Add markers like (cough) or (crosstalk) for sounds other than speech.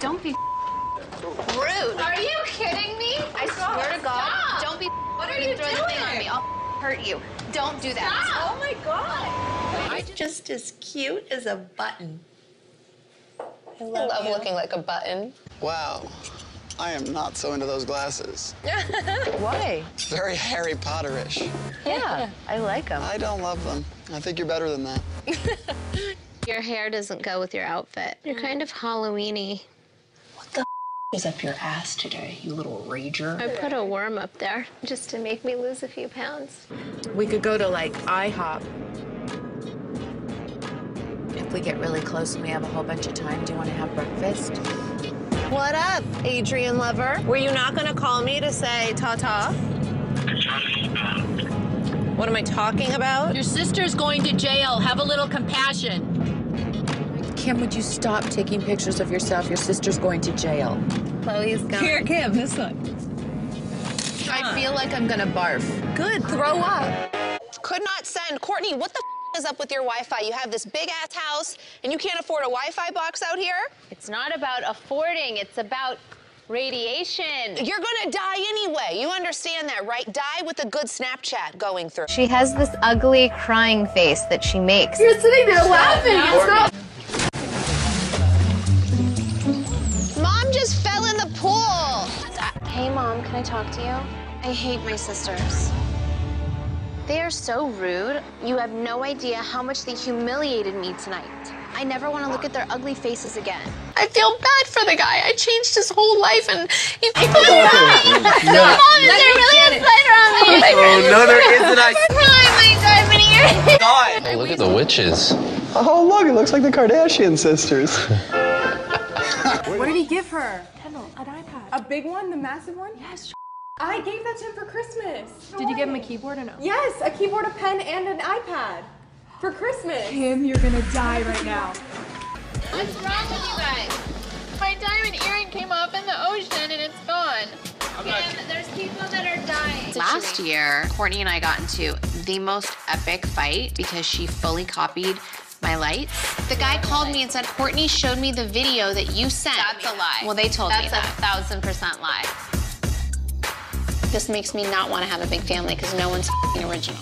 Don't be rude. Are you kidding me? I swear to God, Stop. don't be What are you throw the thing on doing? me. I'll hurt you. Don't do that. Stop. Oh my god. I'm just as cute as a button. I I love, love looking like a button. Wow. I am not so into those glasses. (laughs) Why? Very Harry Potterish. Yeah, I like them. I don't love them. I think you're better than that. (laughs) Your hair doesn't go with your outfit. You're kind of Halloweeny. Is up your ass today, you little rager? I put a worm up there just to make me lose a few pounds. We could go to like IHOP. If we get really close and we have a whole bunch of time, do you want to have breakfast? What up, Adrian lover? Were you not gonna call me to say ta-ta? What am I talking about? Your sister's going to jail. Have a little compassion. Kim, would you stop taking pictures of yourself? Your sister's going to jail. Khloé's gone. Kim, this one. I feel like I'm gonna barf. Good, throw up. Could not send. Kourtney, what the f- is up with your Wi-Fi? You have this big ass house and you can't afford a Wi-Fi box out here? It's not about affording, it's about radiation. You're gonna die anyway. You understand that, right? Die with a good Snapchat going through. She has this ugly crying face that she makes. Mom Hey, Mom, can I talk to you? I hate my sisters. They are so rude. You have no idea how much they humiliated me tonight. I never want to look at their ugly faces again. I feel bad for the guy. I changed his whole life and he (laughs) I feel bad. (laughs) Mom, is there really a spider on me? Oh, no, there isn't. I Oh my (laughs) god, Minnie, you're God. Oh, look at the witches. Oh, look, it looks like the Kardashian sisters. What did he give her? Kendall, an iPad. A big one? The massive one? Yes. I gave that to him for Christmas. Did you give him a keyboard or no? Yes, a keyboard, a pen, and an iPad. For Christmas. Kim, you're gonna die right now. What's wrong with you guys? My diamond earring came off in the ocean and it's gone. Kim, there's people that are dying. Last year, Kourtney and I got into the most epic fight because she fully copied my lights. The guy called me and said, Kourtney showed me the video that you sent. That's a lie. Well, they told me That's that. a thousand percent lie. This makes me not want to have a big family because no one's f***ing original.